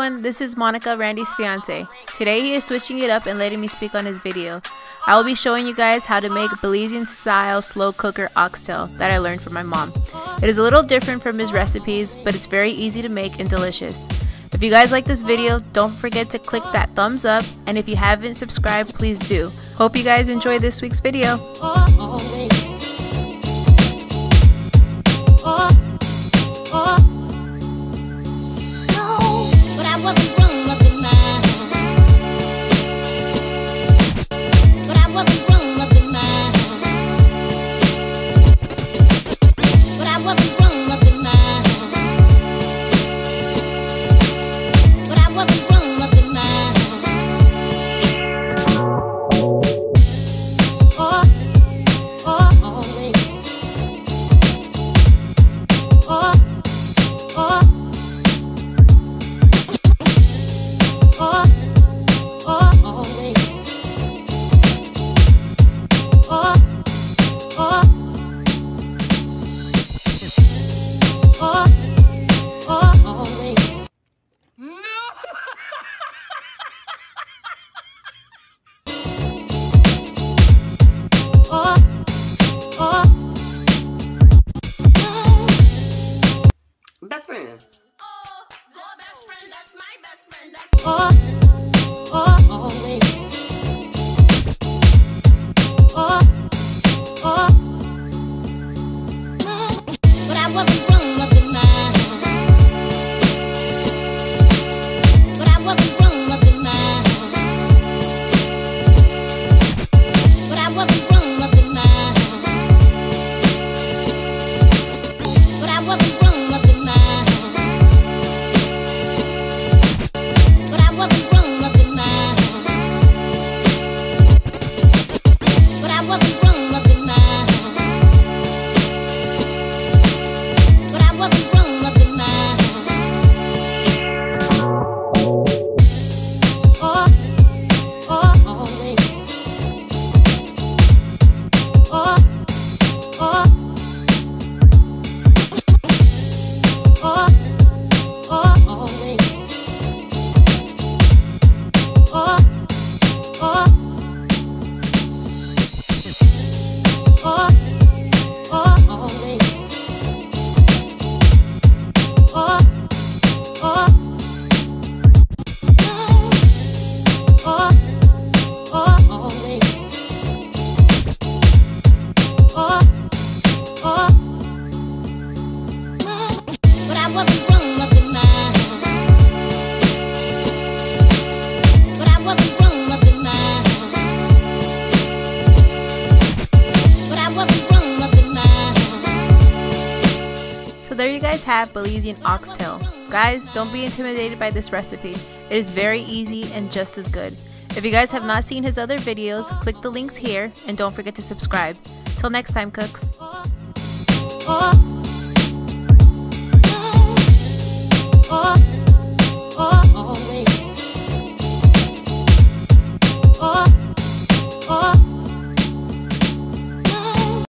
this is Monica, Randy's fiance. Today he is switching it up and letting me speak on his video. I will be showing you guys how to make Belizean style slow cooker oxtail that I learned from my mom. It is a little different from his recipes, but it's very easy to make and delicious. If you guys like this video, don't forget to click that thumbs up, and if you haven't subscribed, please do. Hope you guys enjoy this week's video. Friend. But guys have Belizean oxtail. Guys, don't be intimidated by this recipe. It is very easy and just as good. If you guys have not seen his other videos, click the links here and don't forget to subscribe. Till next time, cooks.